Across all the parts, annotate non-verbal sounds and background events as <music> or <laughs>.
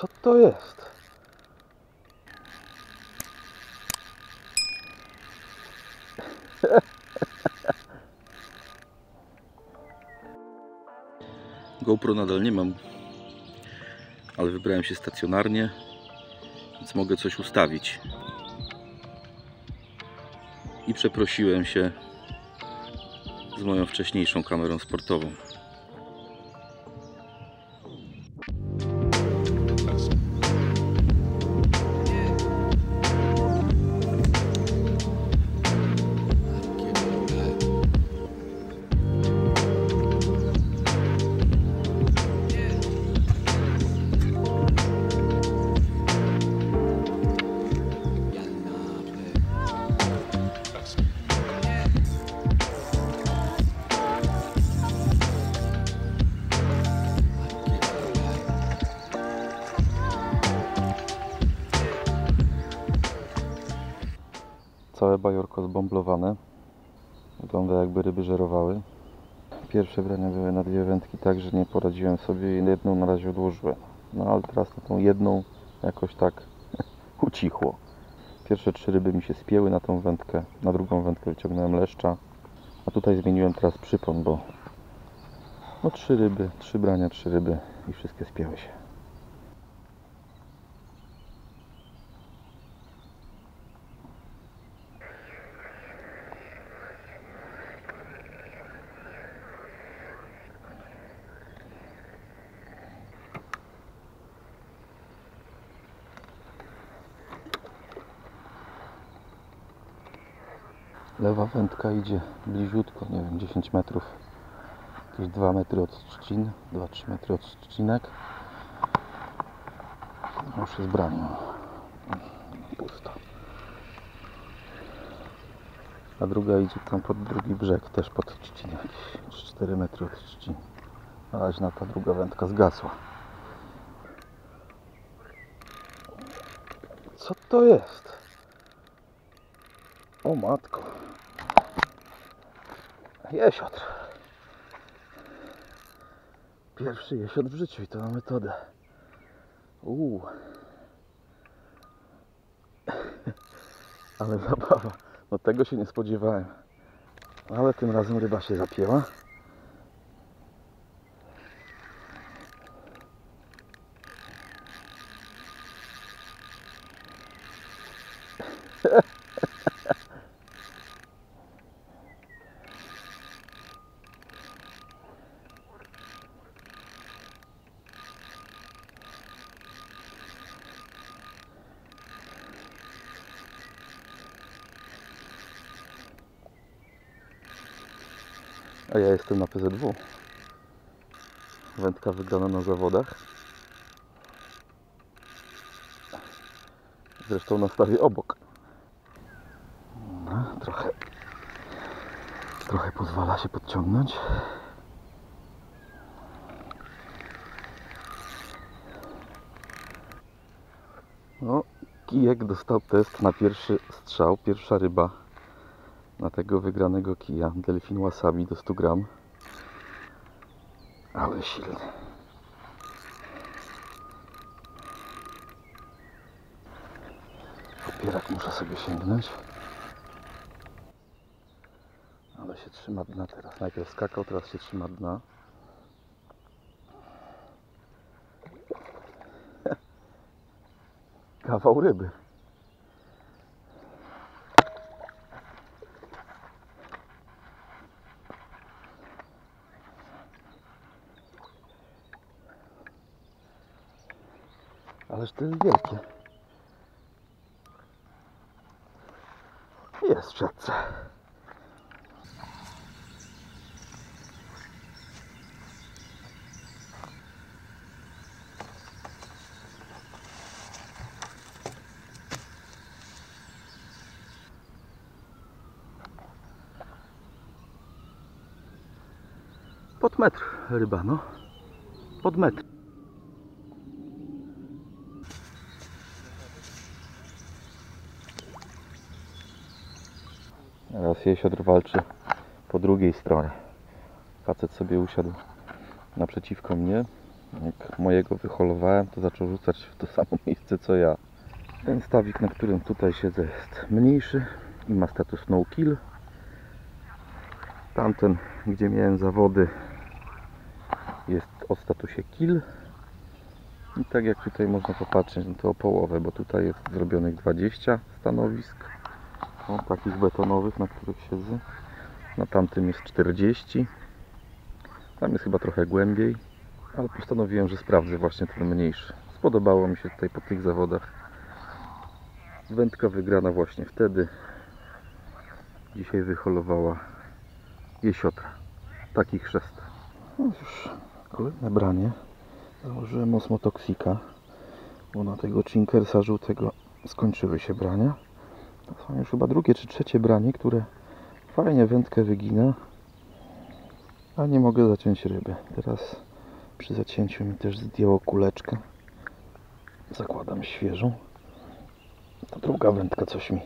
Co to jest? GoPro nadal nie mam, ale wybrałem się stacjonarnie, więc mogę coś ustawić. I przeprosiłem się z moją wcześniejszą kamerą sportową. Całe bajorko zbomblowane. Wygląda jakby ryby żerowały. Pierwsze brania były na dwie wędki, tak że nie poradziłem sobie i jedną na razie odłożyłem. No ale teraz to tą jedną jakoś tak <laughs> ucichło. Pierwsze trzy ryby mi się spięły na tą wędkę, na drugą wędkę wyciągnąłem leszcza, a tutaj zmieniłem teraz przypon, bo no trzy ryby, trzy brania, trzy ryby i wszystkie spięły się. Wędka idzie bliziutko, nie wiem, 10 metrów. Jakieś 2 metry od trzcin, 2-3 metry od trzcinek. No Już jest branie. Pusto. A druga idzie tam pod drugi brzeg, też pod trzcinę, jakieś 4 metry od trzcin. Razie na ta druga wędka zgasła. Co to jest? O matko. Jesiotr. Pierwszy jesiotr w życiu i to na metodę. Uuu. <laughs> Ale zabawa. No tego się nie spodziewałem. Ale tym razem ryba się zapięła. A ja jestem na PZW. Wędka wygrana na zawodach. Zresztą na stawie obok. No, trochę, trochę pozwala się podciągnąć. No, kijek dostał test na pierwszy strzał, pierwsza ryba na tego wygranego kija. Delfin wasabi do 100 gram. Ale silny. Opierak muszę sobie sięgnąć. Ale się trzyma dna teraz. Najpierw skakał, teraz się trzyma dna. <laughs> Kawał ryby. To jest wielkie. Jest w. Pod metr ryba, no. Pod metr. Teraz jesiodr walczy po drugiej stronie. Facet sobie usiadł naprzeciwko mnie. Jak mojego wyholowałem, to zaczął rzucać w to samo <laughs> miejsce co ja. Ten stawik, na którym tutaj siedzę, jest mniejszy i ma status no kill. Tamten, gdzie miałem zawody, jest o statusie kill. I tak jak tutaj można popatrzeć, no to o połowę, bo tutaj jest zrobionych 20 stanowisk. O, takich betonowych, na których siedzę. Na tamtym jest 40. Tam jest chyba trochę głębiej, ale postanowiłem, że sprawdzę właśnie ten mniejszy. Spodobało mi się tutaj po tych zawodach. Wędka wygrana właśnie wtedy. Dzisiaj wyholowała jesiotra. Taki chrzest. No już kolejne branie. Założyłem osmotoksika, bo na tego chinkersa żółtego skończyły się brania. To są już chyba drugie czy trzecie branie, które fajnie wędkę wygina, a nie mogę zaciąć ryby. Teraz przy zacięciu mi też zdjęło kuleczkę. Zakładam świeżą. To druga wędka coś mi.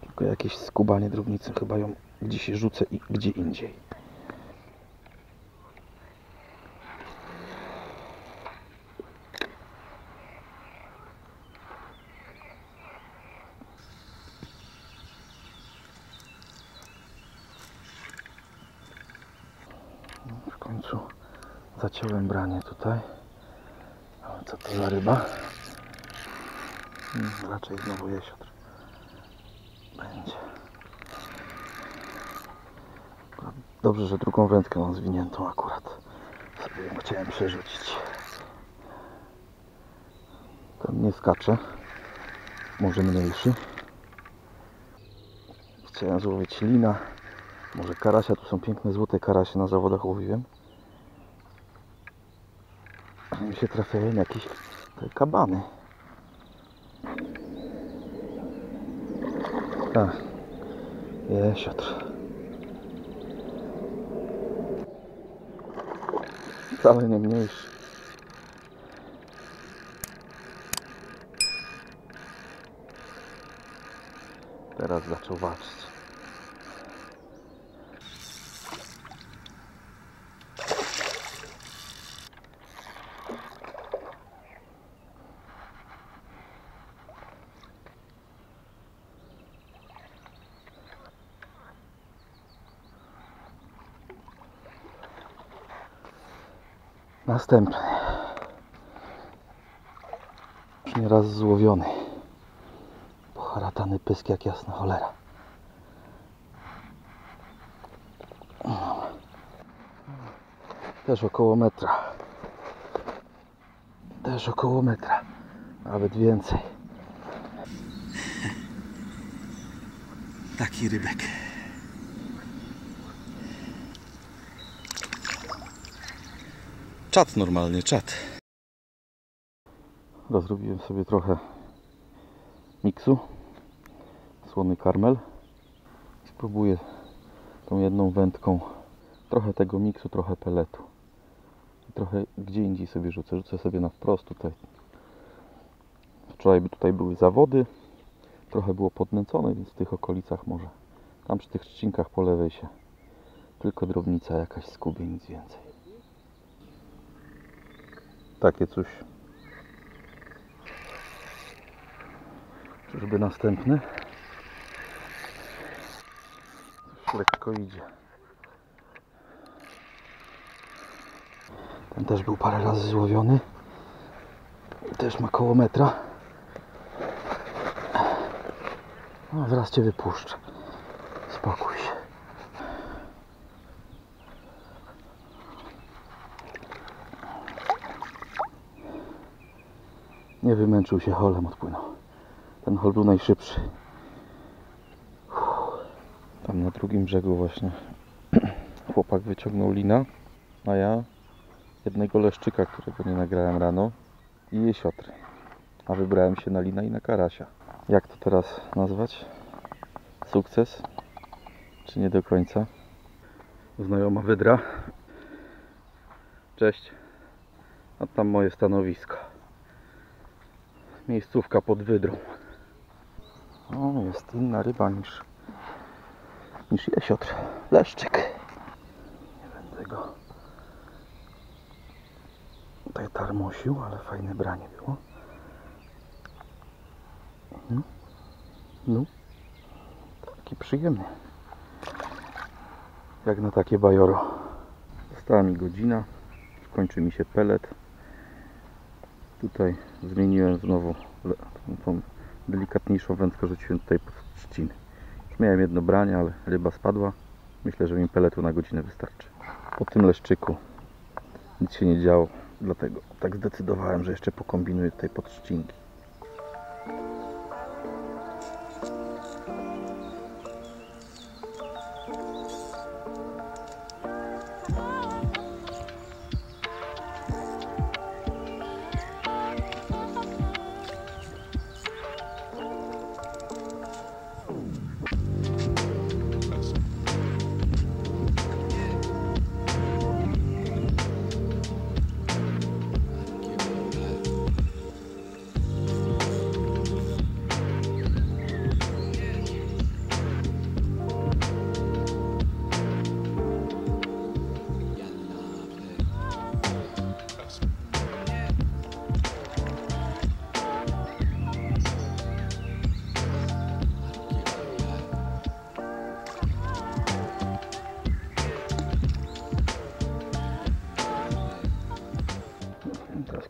Tylko jakieś skubanie drobnicy chyba ją gdzieś rzucę i gdzie indziej. W końcu zaciąłem branie tutaj. Ale co to za ryba? Hmm, Raczej znowu jesiotr. Będzie. Dobrze, że drugą wędkę mam zwiniętą akurat. Sobie ją chciałem przerzucić. Ten nie skacze. Może mniejszy. Chciałem złowić lina. Może karasia. Tu są piękne złote karasie na zawodach łowiłem. A mi się trafiają jakieś kabany. Tak. Jesiotr. Wcale nie mniejszy. Teraz zaczął walczyć. Następny. Już nieraz złowiony. Poharatany pysk jak jasna cholera. Też około metra. Też około metra. Nawet więcej. Taki rybek. Czat normalnie, czat. Rozrobiłem sobie trochę miksu. Słony karmel. Spróbuję tą jedną wędką trochę tego miksu, trochę peletu. I trochę gdzie indziej sobie rzucę. Rzucę sobie na wprost tutaj. Wczoraj tutaj były zawody. Trochę było podnęcone, więc w tych okolicach może. Tam przy tych trzcinkach po lewej się tylko drobnica jakaś skubie, nic więcej. Takie coś. Czyżby następny? Już lekko idzie. Ten też był parę razy złowiony. Też ma koło metra. No, zaraz Cię wypuszczę. Spokój się. Nie wymęczył się holem, odpłynął. Ten hol był najszybszy. Tam na drugim brzegu właśnie <clears throat> chłopak wyciągnął lina, a ja jednego leszczyka, którego nie nagrałem rano i jesiotry. A wybrałem się na lina i na karasia. Jak to teraz nazwać? Sukces? Czy nie do końca? Znajoma wydra. Cześć. A tam moje stanowisko. Miejscówka pod wydrą. O, jest inna ryba niż, niż jesiotr. Leszczyk. Nie będę go tutaj karmosił, ale fajne branie było. Mhm. No, taki przyjemny. Jak na takie bajoro. Została mi godzina, kończy mi się pelet. Tutaj zmieniłem znowu tą, delikatniejszą wędkę, rzuciłem tutaj pod trzciny. Miałem jedno branie, ale ryba spadła. Myślę, że mi peletu na godzinę wystarczy. Po tym leszczyku nic się nie działo, dlatego tak zdecydowałem, że jeszcze pokombinuję tutaj pod trzcinki.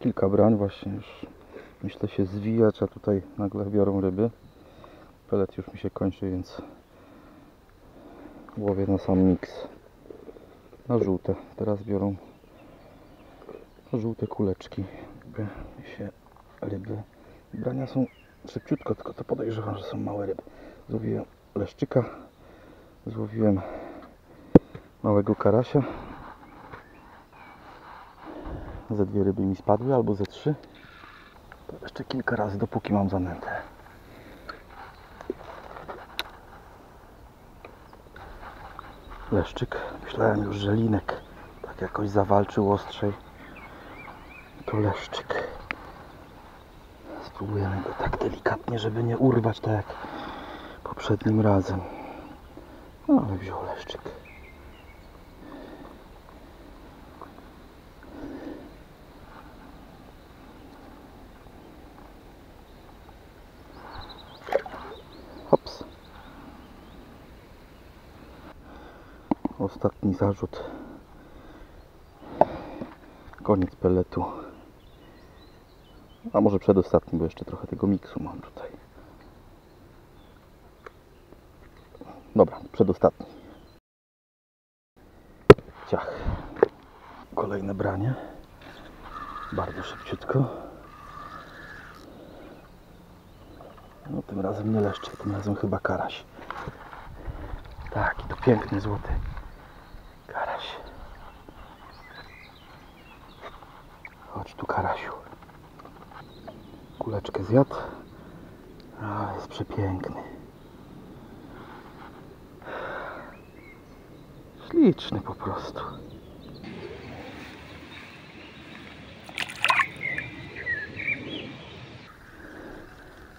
Kilka brań właśnie już myślę się zwijać, a tutaj nagle biorą ryby. Pelet już mi się kończy, więc łowię na sam miks. Na żółte. Teraz biorą żółte kuleczki. Jakby się ryby. Brania są szybciutko, tylko to podejrzewam, że są małe ryby. Złowiłem leszczyka, złowiłem małego karasia. Ze dwie ryby mi spadły, albo ze trzy. To jeszcze kilka razy, dopóki mam zanętę. Leszczyk. Myślałem już, że linek tak jakoś zawalczył ostrzej. To leszczyk. Spróbujemy go tak delikatnie, żeby nie urwać tak jak poprzednim razem. No ale wziął leszczyk. Ostatni zarzut. Koniec peletu. A może przedostatni, bo jeszcze trochę tego miksu mam tutaj. Dobra, przedostatni. Ciach. Kolejne branie. Bardzo szybciutko. No tym razem nie leszczyk, tym razem chyba karaś. Tak, i to piękny złoty karaś. Chodź tu karasiu. Kuleczkę zjadł. A, jest przepiękny. Śliczny po prostu.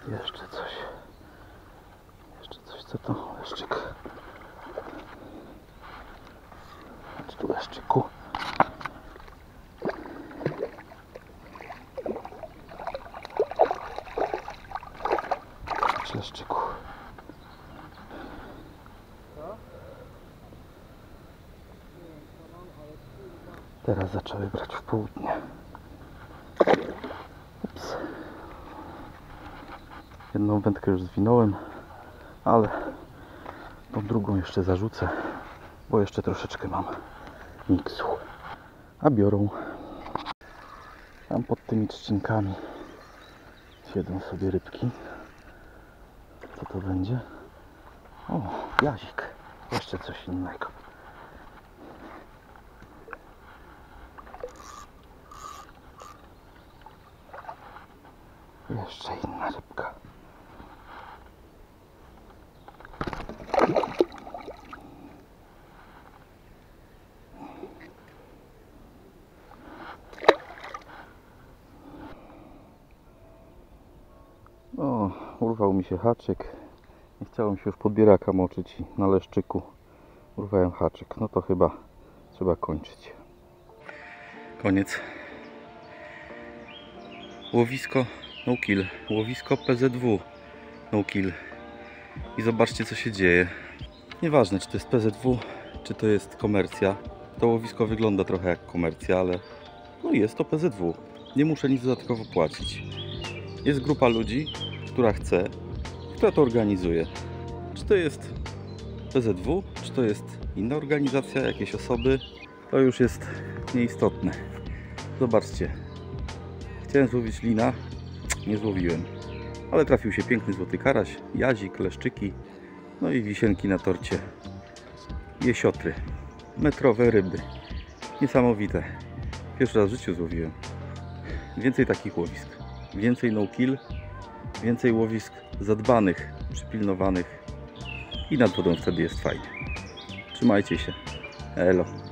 Jeszcze coś. Jeszcze coś, co to? Leszczyk. Chodź tu, leszczyku. Chodź, leszczyku. Teraz zaczęły brać w południe. Ups. Jedną wędkę już zwinąłem, ale tą drugą jeszcze zarzucę, bo jeszcze troszeczkę mam miksu. A biorą tam pod tymi trzcinkami siedzą sobie rybki. Co to będzie? O, jazik. Jeszcze coś innego. Jeszcze inna rybka. O, urwał mi się haczyk. Nie chciałem się już podbieraka moczyć i na leszczyku urwałem haczyk. No to chyba trzeba kończyć. Koniec Łowisko no kill, łowisko PZW no kill. I zobaczcie co się dzieje. Nieważne czy to jest PZW, czy to jest komercja. To łowisko wygląda trochę jak komercja, ale no jest to PZW. Nie muszę nic dodatkowo płacić. Jest grupa ludzi, która chce, która to organizuje. Czy to jest PZW, czy to jest inna organizacja, jakieś osoby, to już jest nieistotne. Zobaczcie. Chciałem złowić lina, nie złowiłem. Ale trafił się piękny złoty karaś, jazik, leszczyki, no i wisienki na torcie. Jesiotry. Metrowe ryby. Niesamowite. Pierwszy raz w życiu złowiłem. Więcej takich łowisk. Więcej no-kill. Więcej łowisk zadbanych, przypilnowanych. I nad wodą wtedy jest fajnie. Trzymajcie się. Elo.